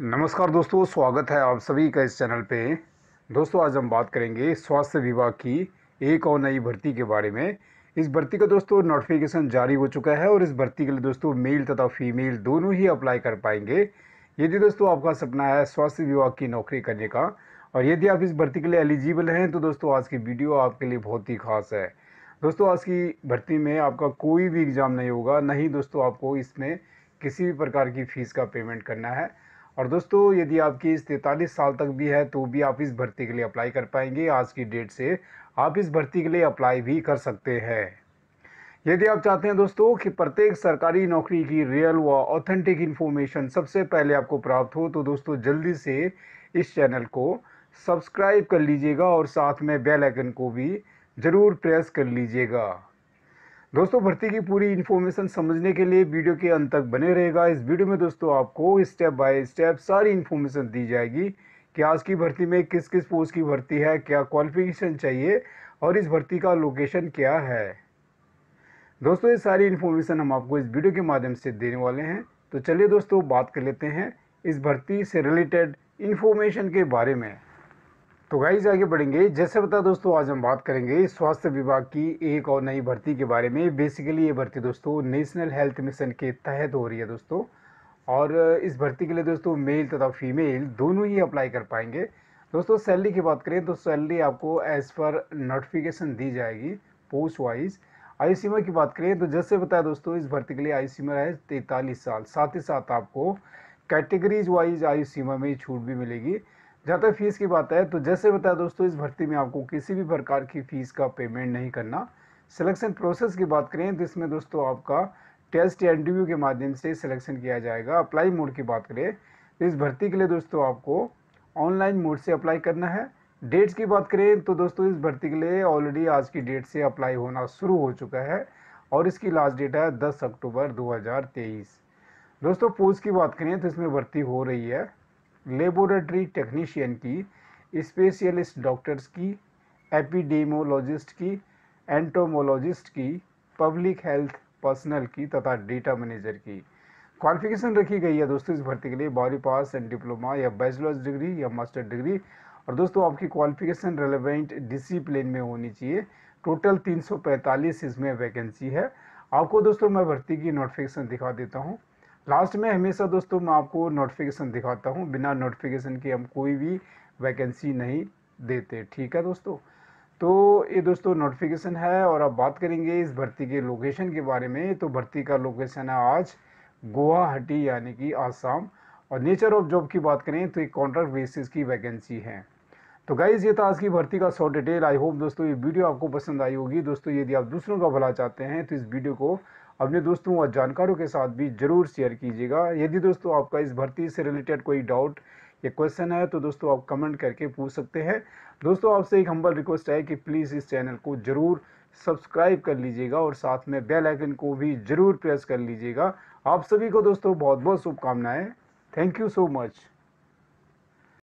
नमस्कार दोस्तों, स्वागत है आप सभी का इस चैनल पे। दोस्तों, आज हम बात करेंगे स्वास्थ्य विभाग की एक और नई भर्ती के बारे में। इस भर्ती का दोस्तों नोटिफिकेशन जारी हो चुका है और इस भर्ती के लिए दोस्तों मेल तथा फीमेल दोनों ही अप्लाई कर पाएँगे। यदि दोस्तों, आपका सपना है स्वास्थ्य विभाग की नौकरी करने का और यदि आप इस भर्ती के लिए एलिजिबल हैं तो दोस्तों, आज की वीडियो आपके लिए बहुत ही खास है। दोस्तों, आज की भर्ती में आपका कोई भी एग्ज़ाम नहीं होगा, नहीं दोस्तों, आपको इसमें किसी भी प्रकार की फ़ीस का पेमेंट करना है। और दोस्तों, यदि आपकी इस तैंतालीस साल तक भी है तो भी आप इस भर्ती के लिए अप्लाई कर पाएँगे। आज की डेट से आप इस भर्ती के लिए अप्लाई भी कर सकते हैं। यदि आप चाहते हैं दोस्तों कि प्रत्येक सरकारी नौकरी की रियल व ऑथेंटिक इन्फॉर्मेशन सबसे पहले आपको प्राप्त हो तो दोस्तों जल्दी से इस चैनल को सब्सक्राइब कर लीजिएगा और साथ में बेल आइकन को भी ज़रूर प्रेस कर लीजिएगा। दोस्तों, भर्ती की पूरी इन्फॉर्मेशन समझने के लिए वीडियो के अंत तक बने रहेगा। इस वीडियो में दोस्तों, आपको स्टेप बाय स्टेप सारी इन्फॉर्मेशन दी जाएगी कि आज की भर्ती में किस किस पोस्ट की भर्ती है, क्या क्वालिफिकेशन चाहिए और इस भर्ती का लोकेशन क्या है। दोस्तों, ये सारी इन्फॉर्मेशन हम आपको इस वीडियो के माध्यम से देने वाले हैं। तो चलिए दोस्तों, बात कर लेते हैं इस भर्ती से रिलेटेड इन्फॉर्मेशन के बारे में। तो गाइज़ आगे बढ़ेंगे। जैसे बता दोस्तों, आज हम बात करेंगे स्वास्थ्य विभाग की एक और नई भर्ती के बारे में। बेसिकली ये भर्ती दोस्तों नेशनल हेल्थ मिशन के तहत हो रही है दोस्तों। और इस भर्ती के लिए दोस्तों मेल तथा फीमेल दोनों ही अप्लाई कर पाएँगे। दोस्तों सैलरी की बात करें तो सैलरी आपको एज़ पर नोटिफिकेशन दी जाएगी पोस्ट वाइज आयु सीमा की बात करें तो जैसे बताया दोस्तों, इस भर्ती के लिए आयु सीमा है तैंतालीस साल। साथ ही साथ आपको कैटेगरीज वाइज आयु सीमा में छूट भी मिलेगी। जहाँ तक फ़ीस की बात है तो जैसे बताया दोस्तों, इस भर्ती में आपको किसी भी प्रकार की फ़ीस का पेमेंट नहीं करना। सिलेक्शन प्रोसेस की बात करें तो इसमें दोस्तों आपका टेस्ट या इंटरव्यू के माध्यम से सिलेक्शन किया जाएगा। अप्लाई मोड की बात करें तो इस भर्ती के लिए दोस्तों आपको ऑनलाइन मोड से अप्लाई करना है। डेट्स की बात करें तो दोस्तों इस भर्ती के लिए ऑलरेडी आज की डेट से अप्लाई होना शुरू हो चुका है और इसकी लास्ट डेट है 10 अक्टूबर 2023 दोस्तों पोस्ट की बात करें तो इसमें भर्ती हो रही है। लेबोरेटरी टेक्नीशियन की स्पेशलिस्ट डॉक्टर्स की एपिडेमोलॉजिस्ट की एंटोमोलॉजिस्ट की पब्लिक हेल्थ पर्सनल की तथा डेटा मैनेजर की। क्वालिफिकेशन रखी गई है दोस्तों इस भर्ती के लिए, बारी पास एंड डिप्लोमा या बैचलर्स डिग्री या मास्टर डिग्री और दोस्तों आपकी क्वालिफिकेशन रेलिवेंट डिसिप्लिन में होनी चाहिए। टोटल 345 इसमें वैकेंसी है। आपको दोस्तों मैं भर्ती की नोटिफिकेशन दिखा देता हूँ। लास्ट में हमेशा दोस्तों मैं आपको नोटिफिकेशन दिखाता हूँ। बिना नोटिफिकेशन के हम कोई भी वैकेंसी नहीं देते, ठीक है दोस्तों? तो ये दोस्तों नोटिफिकेशन है और अब बात करेंगे इस भर्ती के लोकेशन के बारे में। तो भर्ती का लोकेशन है आज गुवाहाटी, यानी कि आसाम। और नेचर ऑफ़ जॉब की बात करें तो एक कॉन्ट्रैक्ट बेसिस की वैकेंसी है। तो गाइज़ ये था आज की भर्ती का शॉर्ट डिटेल आई होप दोस्तों ये वीडियो आपको पसंद आई होगी। दोस्तों, यदि आप दूसरों का भला चाहते हैं तो इस वीडियो को अपने दोस्तों और जानकारों के साथ भी ज़रूर शेयर कीजिएगा। यदि दोस्तों आपका इस भर्ती से रिलेटेड कोई डाउट या क्वेश्चन है तो दोस्तों आप कमेंट करके पूछ सकते हैं। दोस्तों, आपसे एक हम्बल रिक्वेस्ट है कि प्लीज़ इस चैनल को ज़रूर सब्सक्राइब कर लीजिएगा और साथ में बेल आइकन को भी ज़रूर प्रेस कर लीजिएगा। आप सभी को दोस्तों बहुत बहुत शुभकामनाएँ। Thank you so much